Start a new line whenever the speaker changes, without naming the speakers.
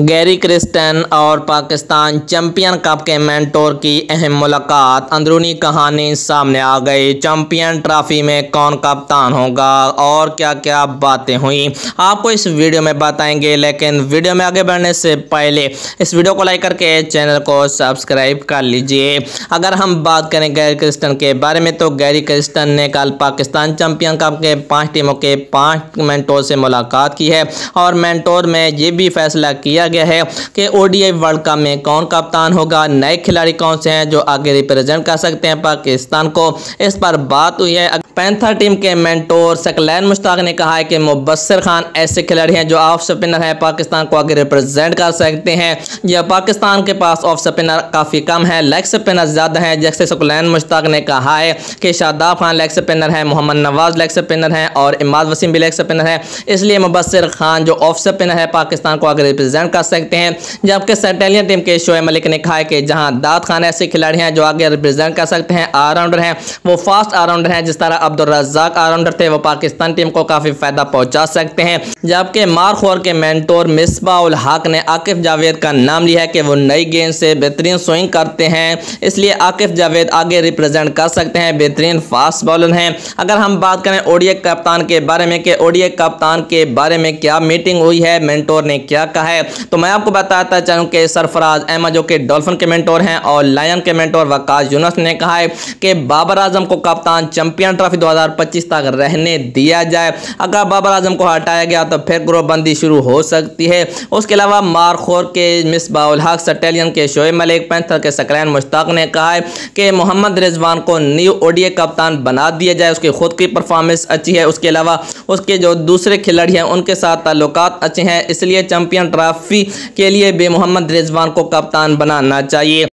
Gary Kirsten और Pakistan champion cup के mentor की अहम मुलाकात, अंदरूनी कहानी सामने आ गई। चैंपियन ट्रॉफी में कौन कप्तान होगा और क्या क्या बातें हुई? आपको इस वीडियो में बताएँगे, लेकिन वीडियो में आगे बढ़ने से पहले इस वीडियो को लाइक करके चैनल को सब्सक्राइब कर लीजिए। अगर हम बात करें गैरी क्रिस्टन के बारे में तो गैरी क्रिस्टन ने कल पाकिस्तान चैंपियन कप के पाँच टीमों के पाँच मेंटोर से मुलाकात की है और मेंटोर में ये भी फैसला किया गया है कि ओडीआई वर्ल्ड कप में कौन कप्तान होगा, नए खिलाड़ी कौन से हैं जो आगे रिप्रेजेंट कर सकते हैं पाकिस्तान को? इस पर बात हुई है। पैंथर टीम के मैंटोर सकलैन मुश्ताक ने कहा है कि मुबसर खान ऐसे खिलाड़ी हैं जो ऑफ़ स्पिनर है, पाकिस्तान को आगे रिप्रेजेंट कर सकते हैं। यह पाकिस्तान के पास ऑफ़ स्पिनर काफ़ी कम है, लेग स्पिनर ज़्यादा हैं जैसे सकलैन मुश्ताक ने कहा है कि शादाब खान लेग स्पिनर है, मोहम्मद नवाज़ लेग स्पिनर है और इमाद वसीम भी लेग स्पिनर है। इसलिए मुबसर खान जो ऑफ़ स्पिनर है, पाकिस्तान को आगे रिप्रेजेंट कर सकते हैं। जबकि सेटेलियन टीम के शोएब मलिक ने कहा है कि जहाँ दाद खान ऐसे खिलाड़ी हैं जो आगे रिप्रेजेंट कर सकते हैं, ऑलराउंडर हैं, वो फास्ट ऑलराउंडर हैं, जिस तरह अब्दुल रजाक ऑलराउंडर थे वो पाकिस्तान टीम को काफ़ी फ़ायदा पहुँचा सकते हैं। जबकि मारखोर के मेंटोर मिसबाउल हक ने आकिफ जावेद का नाम लिया है कि वो नई गेंद से बेहतरीन स्विंग करते हैं। इसलिए आकिफ जावेद आगे रिप्रेजेंट कर सकते हैं, बेहतरीन फास्ट बॉलर हैं। अगर हम बात करें ओडीए कप्तान के बारे में कि ओडीए कप्तान के बारे में क्या मीटिंग हुई है, मेंटोर ने क्या कहा है तो मैं आपको बताता चाहूँ कि सरफराज अहमद, जो कि डॉल्फिन के मेंटोर हैं, और लायन के मेंटोर वकास यूनस ने कहा है कि बाबर आज़म को कप्तान चैंपियन ट्रॉफी 2025 तक रहने दिया जाए। अगर बाबर आज़म को हटाया गया तो फिर ग्रोहबंदी शुरू हो सकती है। उसके अलावा मारखोर के मिसबाउल हक सटेलियन के शोएब मलिक, पैंथर के सकरैन मुश्ताक ने कहा है कि मोहम्मद रिजवान को न्यू ओडीए कप्तान बना दिया जाए। उसकी खुद की परफॉर्मेंस अच्छी है। उसके अलावा उसके जो दूसरे खिलाड़ी हैं, उनके साथ ताल्लुक अच्छे हैं। इसलिए चैंपियन ट्रॉफी के लिए भी मोहम्मद रिजवान को कप्तान बनाना चाहिए।